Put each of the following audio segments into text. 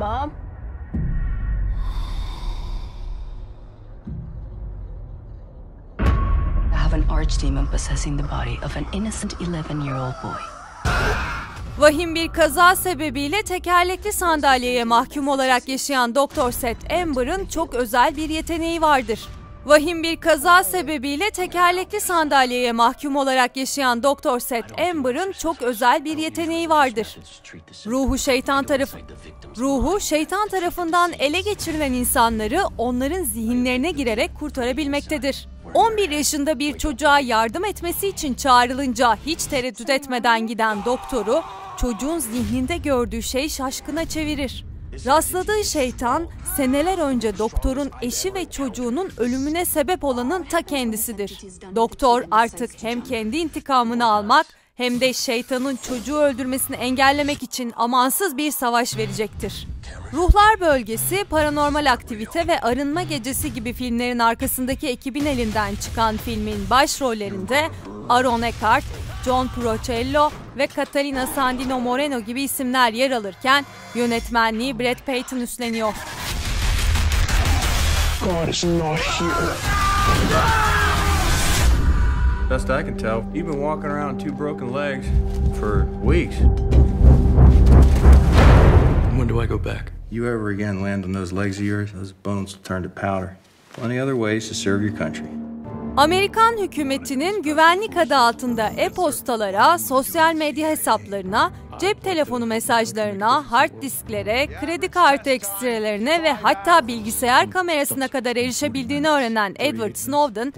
Mom? I have an archdemon possessing the body of an innocent 11-year-old boy. Vahim bir kaza sebebiyle tekerlekli sandalyeye mahkum olarak yaşayan Doktor Seth Amber'ın çok özel bir yeteneği vardır. Vahim bir kaza sebebiyle tekerlekli sandalyeye mahkum olarak yaşayan Doktor Seth Amber'ın çok özel bir yeteneği vardır. Ruhu şeytan tarafı Ruhu şeytan tarafından ele geçirilen insanları onların zihinlerine girerek kurtarabilmektedir. 11 yaşında bir çocuğa yardım etmesi için çağrılınca hiç tereddüt etmeden giden doktoru çocuğun zihninde gördüğü şey şaşkına çevirir. Rastladığı şeytan seneler önce doktorun eşi ve çocuğunun ölümüne sebep olanın ta kendisidir. Doktor artık hem kendi intikamını almak hem de şeytanın çocuğu öldürmesini engellemek için amansız bir savaş verecektir. Ruhlar Bölgesi, Paranormal Aktivite ve Arınma Gecesi gibi filmlerin arkasındaki ekibin elinden çıkan filmin başrollerinde Aaron Eckhart, John Procello ve Catalina Sandino Moreno gibi isimler yer alırken yönetmenliği Brad Payton üstleniyor. God is not here. Best I can tell, you've been walking around two broken legs for weeks. When do I go back? You ever again land on those legs of yours, those bones will turn to powder. Plenty other ways to serve your country. Amerikan hükümetinin güvenlik adı altında e-postalara, sosyal medya hesaplarına, cep telefonu mesajlarına, hard disklere, kredi kartı ekstrelerine ve hatta bilgisayar kamerasına kadar erişebildiğini öğrenen Edward Snowden,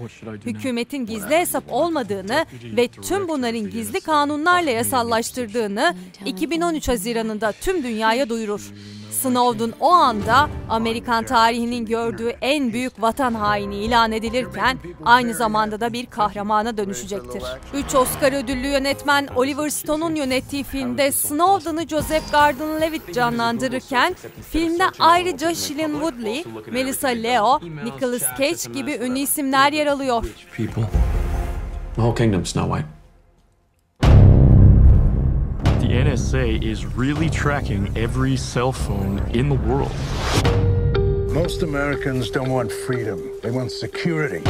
hükümetin gizli hesap olmadığını ve tüm bunların gizli kanunlarla yasallaştırdığını 2013 Haziran'ında tüm dünyaya duyurur. Snowden o anda Amerikan tarihinin gördüğü en büyük vatan haini ilan edilirken aynı zamanda da bir kahramana dönüşecektir. 3 Oscar ödüllü yönetmen Oliver Stone'un yönettiği filmde Snowden'ı Joseph Gordon-Levitt canlandırırken filmde ayrıca Shailene Woodley, Melissa Leo, Nicolas Cage gibi ünlü isimler yer alıyor. The whole kingdom, Snow White. NSA is really tracking every cell phone in the world. Most Americans don't want freedom, they want security.